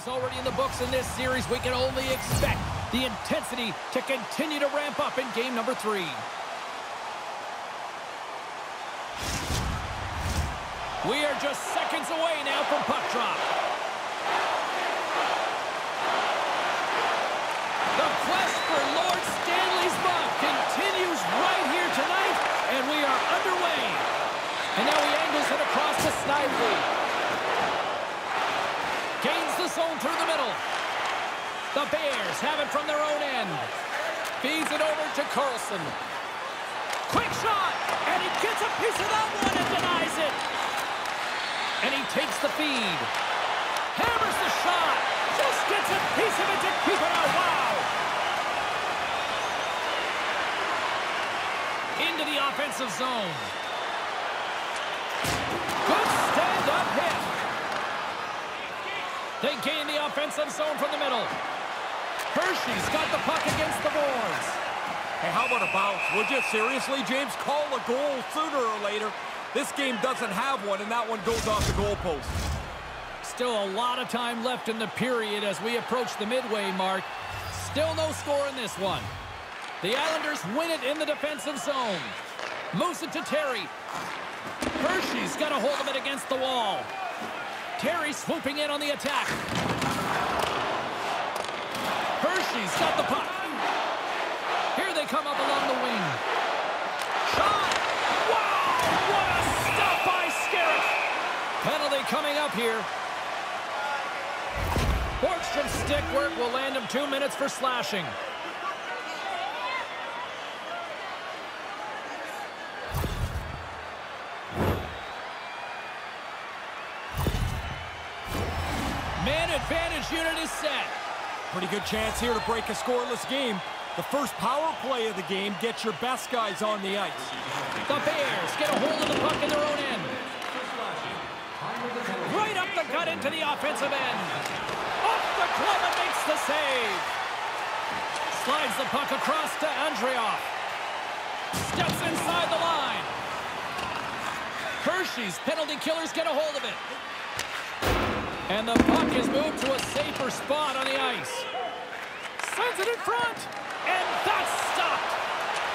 games already in the books in this series, we can only expect the intensity to continue to ramp up in game number three. We are just seconds away now from puck drop. The quest for Lord Stanley's Buck continues right here tonight, and we are underway. And now he angles it across to Snively zone through the middle. The Bears have it from their own end. Feeds it over to Carlson. Quick shot, and he gets a piece of that one and denies it. And he takes the feed. Hammers the shot. Just gets a piece of it to keep it out. Wow. Into the offensive zone. Good stand-up hit. They gain the offensive zone from the middle. Hershey's got the puck against the boards. Hey, how about a bounce? Would you seriously, James? Call a goal sooner or later. This game doesn't have one, and that one goes off the goalpost. Still a lot of time left in the period as we approach the midway mark. Still no score in this one. The Islanders win it in the defensive zone. Moves it to Terry. Hershey's got a hold of it against the wall. Terry swooping in on the attack. Hershey's got the puck. Here they come up along the wing. Shot! Wow! What a stop by Skarek! Penalty coming up here. Borgstrom's stick work will land him two minutes for slashing. Unit is set. Pretty good chance here to break a scoreless game. The first power play of the game gets your best guys on the ice. The Bears get a hold of the puck in their own end. Right up the gut into the offensive end. Off the glove and makes the save. Slides the puck across to Andreoff. Steps inside the line. Hershey's penalty killers get a hold of it. And the puck is moved to a safer spot on the ice. Sends it in front. And that's stopped.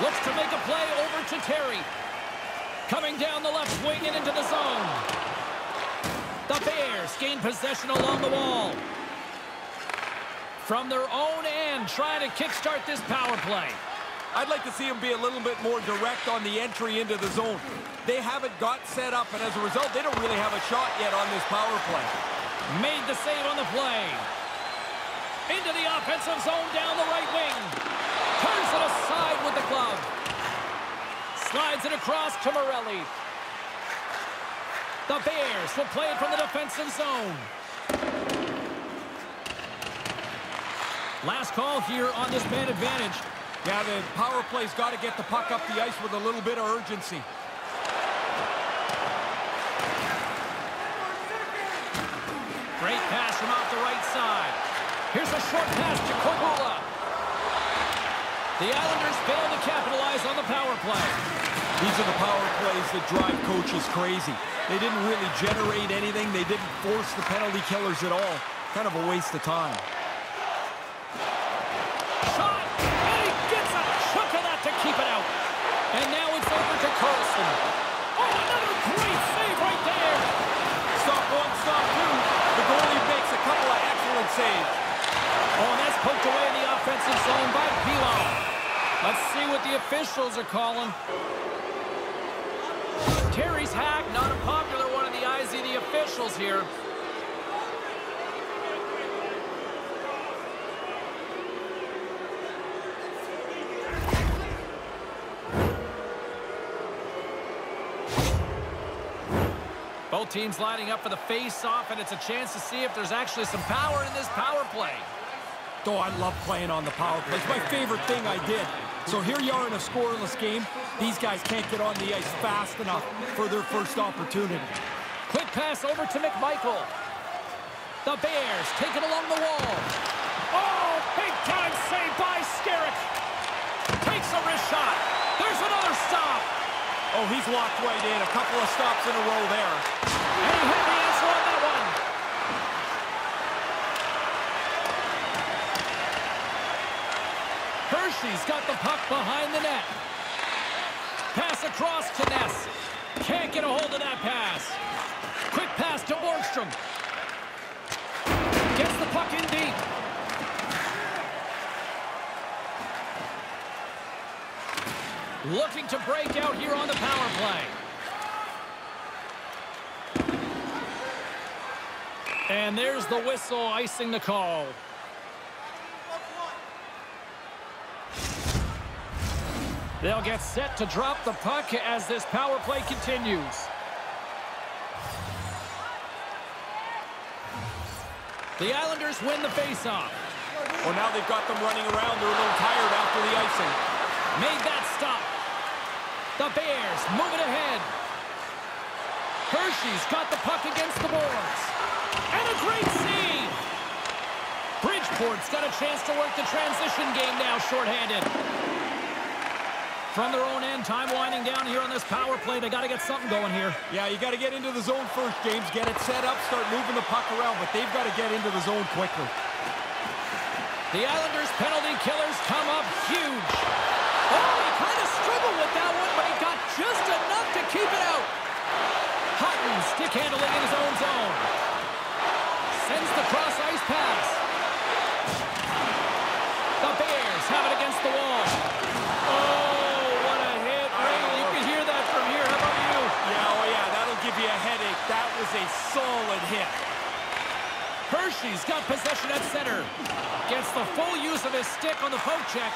Looks to make a play over to Terry. Coming down the left wing and into the zone. The Bears gain possession along the wall. From their own end, trying to kickstart this power play. I'd like to see them be a little bit more direct on the entry into the zone. They haven't got set up, and as a result, they don't really have a shot yet on this power play. Made the save on the play. Into the offensive zone down the right wing. Turns it aside with the glove. Slides it across to Morelli. The Bears will play it from the defensive zone. Last call here on this man advantage. Yeah, the power play's got to get the puck up the ice with a little bit of urgency. Great pass from off the right side. Here's a short pass to Koivula. The Islanders fail to capitalize on the power play. These are the power plays that drive coaches crazy. They didn't really generate anything. They didn't force the penalty killers at all. Kind of a waste of time. Shot! And he gets a chunk of that to keep it out. And now it's over to Carlson. Oh, another great save right there. Stop one, stop two goalie makes a couple of excellent saves. Oh, and that's poked away in the offensive zone by Pilon. Let's see what the officials are calling. Terry's hack, not a popular one in the eyes of the officials here. Both teams lining up for the face-off, and it's a chance to see if there's actually some power in this power play. Oh, I love playing on the power play. It's my favorite thing I did. So here you are in a scoreless game. These guys can't get on the ice fast enough for their first opportunity. Quick pass over to McMichael. The Bears take it along the wall. Oh, big time save by Skarek. Takes a wrist shot. There's another stop. Oh, he's locked right in. A couple of stops in a row there. And he had the answer on that one. Hershey's got the puck behind the net. Pass across to Ness. Can't get a hold of that pass. Quick pass to Borgstrom. Gets the puck in deep. Looking to break out here on the power play. And there's the whistle icing the call. They'll get set to drop the puck as this power play continues. The Islanders win the faceoff. Well, now they've got them running around. They're a little tired after the icing. Made that stop. The Bears moving ahead. Hershey's got the puck against the boards. And a great save. Bridgeport's got a chance to work the transition game now shorthanded. From their own end, time winding down here on this power play. They got to get something going here. Yeah, you got to get into the zone first, James. Get it set up, start moving the puck around, but they've got to get into the zone quickly. The Islanders' penalty killers come up huge. Oh, he kind of struggled with that one, but he got just enough to keep it out. Hutton stick handling in his own zone. Sends the cross ice pass. The Bears have it against the wall. Oh, what a hit. Ray, you can hear that from here. How about you? Yeah, oh yeah, that'll give you a headache. That was a solid hit. Hershey's got possession at center. Gets the full use of his stick on the poke check.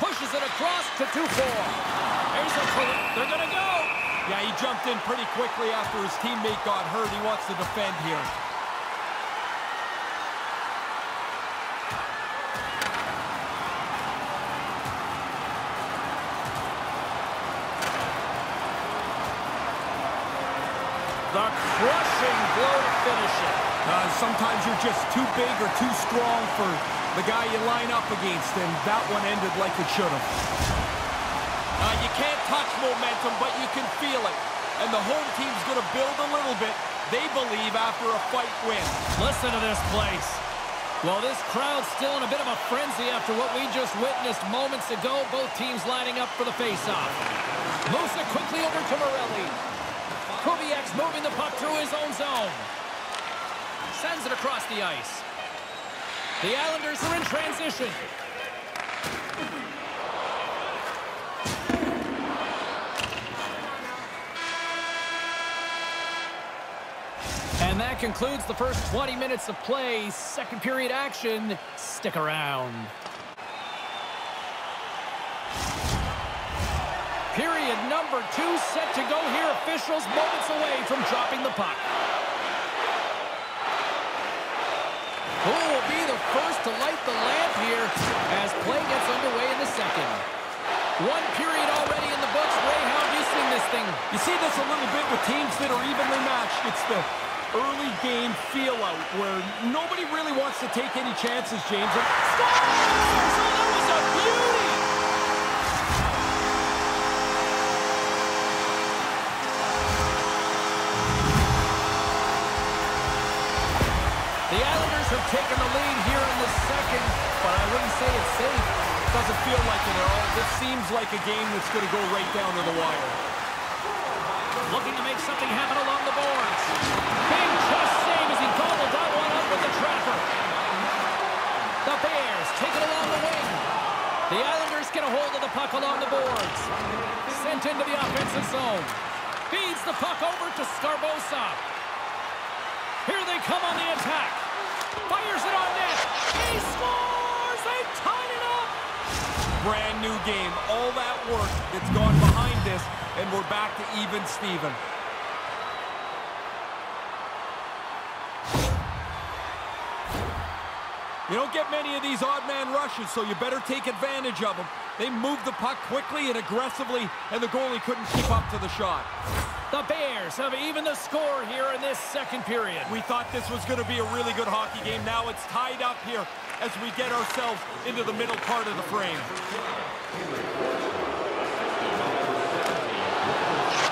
Pushes it across to 2-4. There's a They're going to go. Yeah, he jumped in pretty quickly after his teammate got hurt. He wants to defend here. Sometimes you're just too big or too strong for the guy you line up against, and that one ended like it should have. Uh, you can't touch momentum, but you can feel it. And the home team's going to build a little bit, they believe, after a fight win. Listen to this place. Well, this crowd's still in a bit of a frenzy after what we just witnessed moments ago. Both teams lining up for the faceoff. Moves it quickly over to Morelli. Kubiak's moving the puck through his own zone. Sends it across the ice. The Islanders are in transition. And that concludes the first 20 minutes of play. Second period action. Stick around. Period number two set to go here. Officials moments away from dropping the puck. Who will be the first to light the lamp here as play gets underway in the second? One period already in the books. Ray, how have you seen this thing? You see this a little bit with teams that are evenly matched. It's the early game feel-out where nobody really wants to take any chances, James. And! Oh, that was a beauty! Taken the lead here in the second, but I wouldn't say it's safe. Doesn't feel like it at all. This seems like a game that's going to go right down to the wire. Looking to make something happen along the boards. Big chest save as he gobbled that one up with the trapper. The Bears take it along the wing. The Islanders get a hold of the puck along the boards. Sent into the offensive zone. Feeds the puck over to Sgarbossa. Here they come on the attack. Fires it on net. He scores! They tied it up! Brand new game. All that work that's gone behind this, and we're back to even Steven. You don't get many of these odd man rushes, so you better take advantage of them. They moved the puck quickly and aggressively, and the goalie couldn't keep up to the shot. The Bears have even the score here in this second period. We thought this was going to be a really good hockey game. Now it's tied up here as we get ourselves into the middle part of the frame.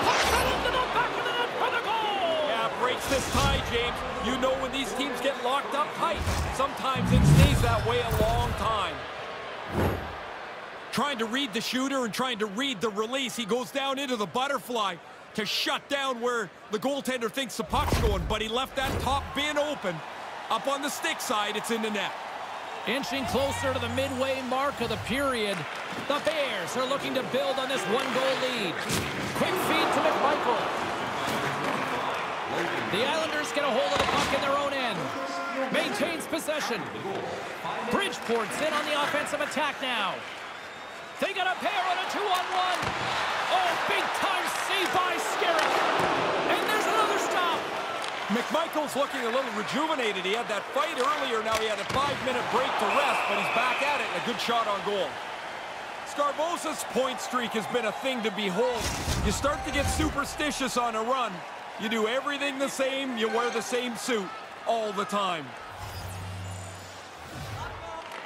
Puck right into the back of the net for the goal! Yeah, breaks this tie, James. You know when these teams get locked up tight, sometimes it stays that way a long time. Trying to read the shooter and trying to read the release. He goes down into the butterfly to shut down where the goaltender thinks the puck's going, but he left that top bin open. Up on the stick side, it's in the net. Inching closer to the midway mark of the period, the Bears are looking to build on this one-goal lead. Quick feed to McMichael. The Islanders get a hold of the puck in their own end. Maintains possession. Bridgeport's in on the offensive attack now. They got a pair on a two-on-one. Oh, big-time save by Skarek. And there's another stop. McMichael's looking a little rejuvenated. He had that fight earlier. Now he had a five-minute break to rest, but he's back at it and a good shot on goal. Sgarbossa's point streak has been a thing to behold. You start to get superstitious on a run. You do everything the same, you wear the same suit all the time.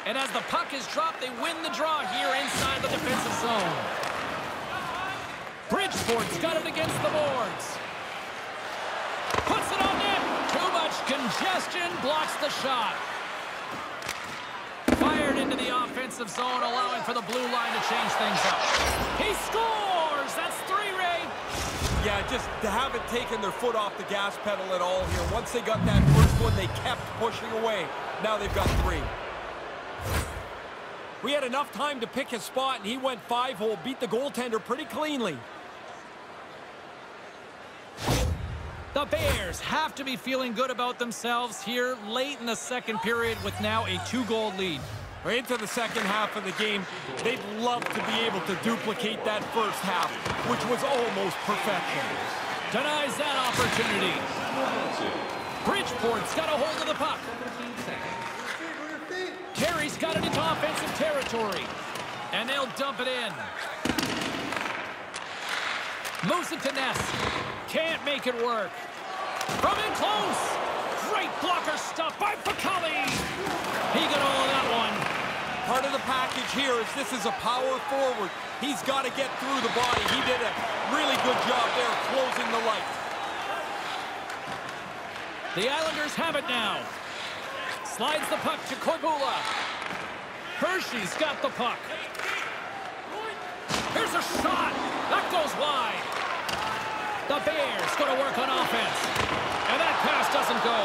And as the puck is dropped, they win the draw here inside the defensive zone. Bridgeport's got it against the boards. Puts it on net. Too much congestion blocks the shot. Fired into the offensive zone, allowing for the blue line to change things up. He scores! That's three, Ray. Yeah, just haven't taken their foot off the gas pedal at all here. Once they got that first one, they kept pushing away. Now they've got three. We had enough time to pick his spot, and he went five-hole, beat the goaltender pretty cleanly. The Bears have to be feeling good about themselves here late in the second period with now a two-goal lead. Right Into the second half of the game, they'd love to be able to duplicate that first half, which was almost perfection. Denies that opportunity. Bridgeport's got a hold of the puck. Terry's got it into offensive territory. And they'll dump it in. Moves it to Ness. Can't make it work. From in close. Great blocker stuff by Fucale. He got all of that one. Part of the package here is this is a power forward. He's got to get through the body. He did a really good job there closing the light. The Islanders have it now. Slides the puck to Koivula. Hershey's got the puck. Here's a shot. That goes wide. The Bears going to work on offense. And that pass doesn't go.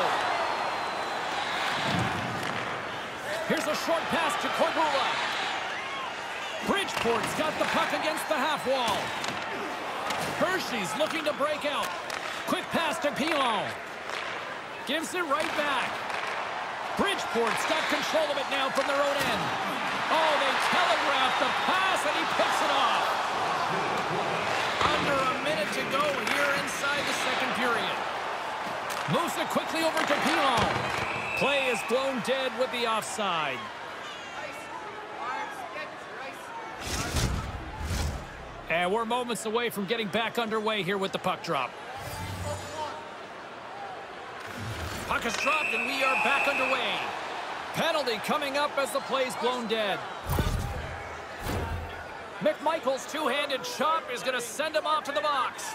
Here's a short pass to Koivula. Bridgeport's got the puck against the half wall. Hershey's looking to break out. Quick pass to Pilon. Gives it right back. Bridgeport's got control of it now from their own end. Oh, they telegraph the pass, and he picks it off. Under a minute to go here inside the second period. Moves it quickly over to Pilon. Play is blown dead with the offside. And we're moments away from getting back underway here with the puck drop. Is dropped, and we are back underway. Penalty coming up as the play's blown dead. McMichael's two-handed chop is going to send him off to the box.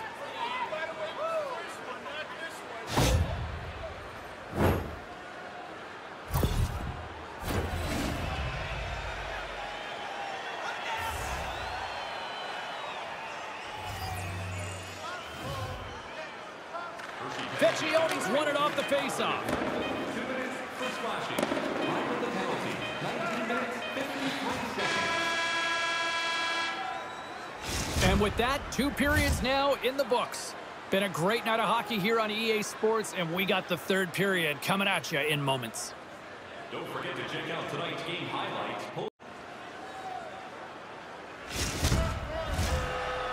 Vecchione's won it off the faceoff. And with that, two periods now in the books. Been a great night of hockey here on EA Sports, and we got the third period coming at you in moments. Don't forget to check out tonight's game highlights.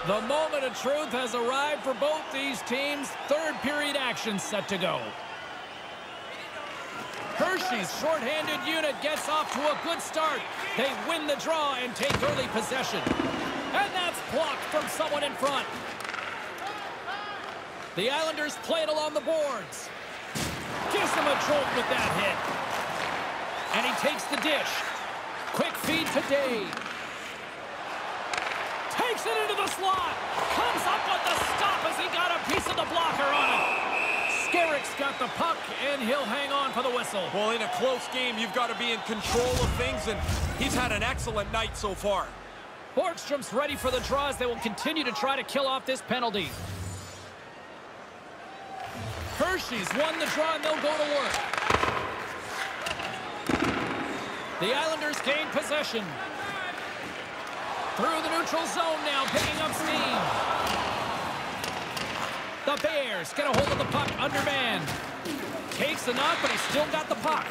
The moment of truth has arrived for both these teams. Third period action set to go. Hershey's shorthanded unit gets off to a good start. They win the draw and take early possession. And that's blocked from someone in front. The Islanders play it along the boards. Gives him a jolt with that hit. And he takes the dish. Quick feed to Dave. Takes it into the slot. Comes up with the stop as he got a piece of the blocker on it. Skarek's got the puck, and he'll hang on for the whistle. Well, in a close game, you've got to be in control of things, and he's had an excellent night so far. Borgstrom's ready for the draws. They will continue to try to kill off this penalty. Hershey's won the draw, and they'll go to work. The Islanders gain possession. Through the neutral zone now, picking up steam. The Bears get a hold of the puck, under man. Takes the knock, but he's still got the puck.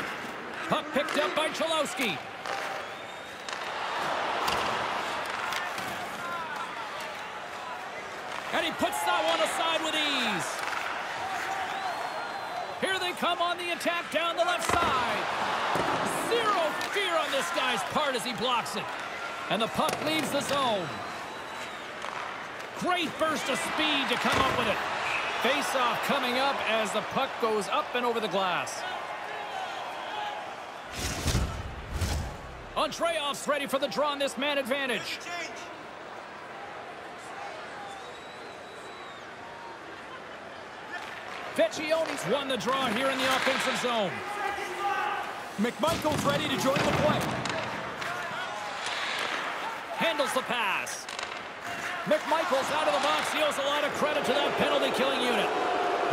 Puck picked up by Cholowski. And he puts that one aside with ease. Here they come on the attack down the left side. Zero fear on this guy's part as he blocks it. And the puck leaves the zone. Great burst of speed to come up with it. Face-off coming up as the puck goes up and over the glass. Andreoff's ready for the draw on this man advantage. Vecchione's won the draw here in the offensive zone. McMichael's ready to join the play. Handles the pass. McMichael's out of the box. He owes a lot of credit to that penalty-killing unit.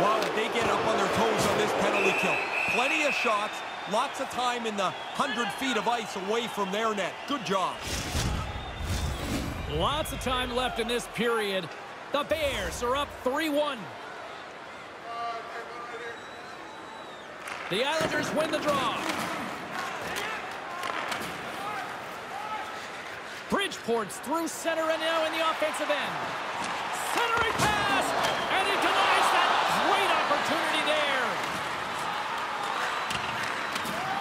Wow, they get up on their toes on this penalty kill. Plenty of shots, lots of time in the 100 feet of ice away from their net. Good job. Lots of time left in this period. The Bears are up 3-1. The Islanders win the draw. Bridgeport's through center and now in the offensive end. Centering pass, and he denies that great opportunity there.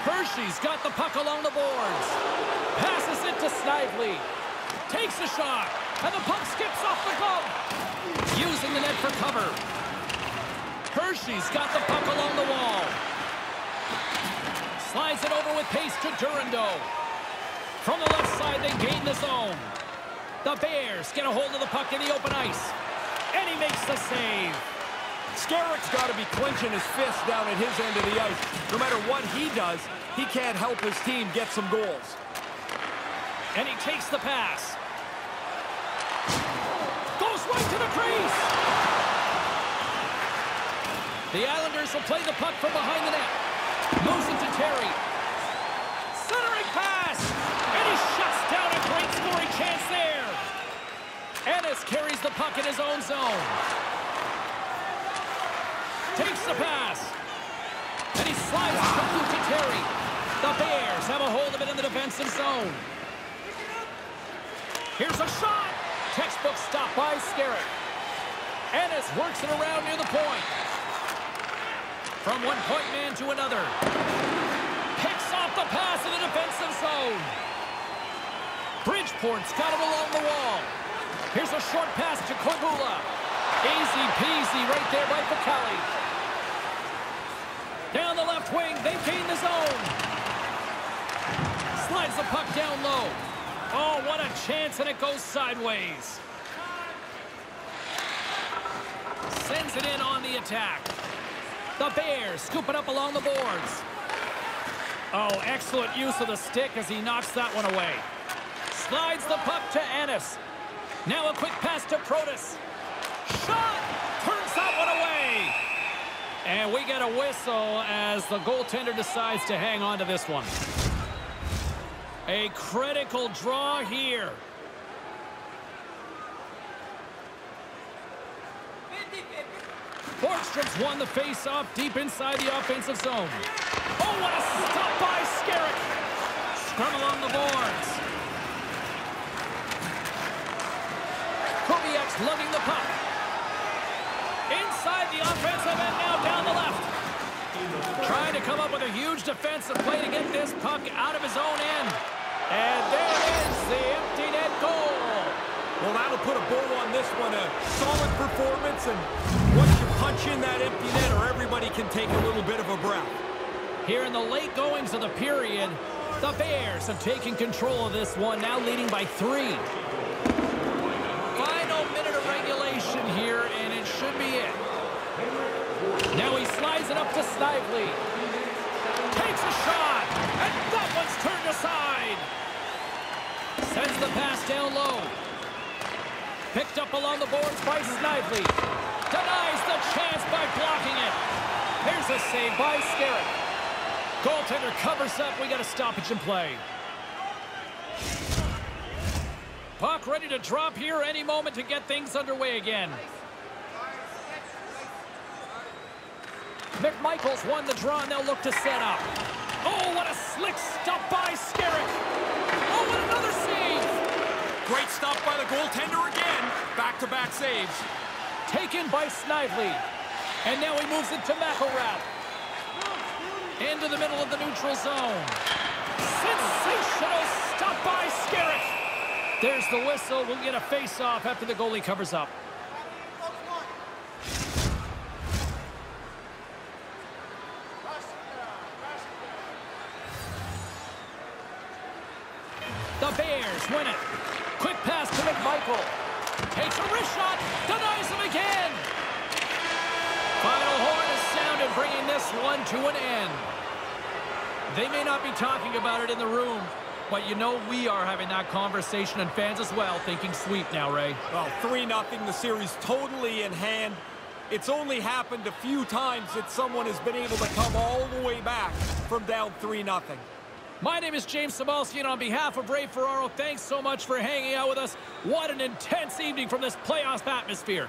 Hershey's got the puck along the boards. Passes it to Snively. Takes a shot, and the puck skips off the glove. Using the net for cover. Hershey's got the puck along the wall. Slides it over with pace to Durandeau. From the left side, they gain the zone. The Bears get a hold of the puck in the open ice. And he makes the save. Skarek's got to be clenching his fist down at his end of the ice. No matter what he does, he can't help his team get some goals. And he takes the pass. Goes right to the crease. The Islanders will play the puck from behind the net. Moves it to Terry. Centering pass. And he shuts down a great scoring there. Ennis carries the puck in his own zone. Takes the pass. And he slides it to Terry. The Bears have a hold of it in the defensive zone. Here's a shot. Textbook stop by Skarek. Ennis works it around near the point. From one point man to another. Picks off the pass in the defensive zone. Bridgeport's got him along the wall. Here's a short pass to Koivula. Easy peasy right there by Fucale. Down the left wing, they gain the zone. Slides the puck down low. Oh, what a chance, and it goes sideways. Sends it in on the attack. The Bears scoop it up along the boards. Oh, excellent use of the stick as he knocks that one away. Slides the puck to Ennis. Now a quick pass to Protas. Shot! Turns that one away. And we get a whistle as the goaltender decides to hang on to this one. A critical draw here. Borgstrom's won the face-off deep inside the offensive zone. Oh, what a stop by Skarek. Scrum along the boards. Kubiak's lugging the puck. Inside the offensive end now down the left. Trying to come up with a huge defensive play to get this puck out of his own end. And there is the empty net goal. Well, that'll put a bow on this one. A solid performance, and once you punch in that empty net, or everybody can take a little bit of a breath. Here in the late goings of the period, the Bears have taken control of this one, now leading by three. Final minute of regulation here, and it should be it. Now he slides it up to Snively. Takes a shot, and that one's turned aside. Sends the pass down low. Picked up along the boards by Snively. Denies the chance by blocking it. Here's a save by Skarek. Goaltender covers up. We got a stoppage in play. Puck ready to drop here any moment to get things underway again. McMichaels won the draw and they'll look to set up. Oh, what a slick stop by Skarek. Oh, what another save. Great stop by the goaltender again. Back-to-back -back saves. Taken by Snively. And now he moves it to McIlrath. Into the middle of the neutral zone. Sensational stop by Skarek. There's the whistle. We'll get a face-off after the goalie covers up. Win it. Quick pass to McMichael. Takes a wrist shot. Denies him again. Final horn is sounded, bringing this one to an end. They may not be talking about it in the room, but you know we are having that conversation and fans as well thinking sweep now, Ray. Well, 3-0, the series totally in hand. It's only happened a few times that someone has been able to come all the way back from down 3-0. My name is James Cybulski, and on behalf of Ray Ferraro, thanks so much for hanging out with us. What an intense evening from this playoff atmosphere.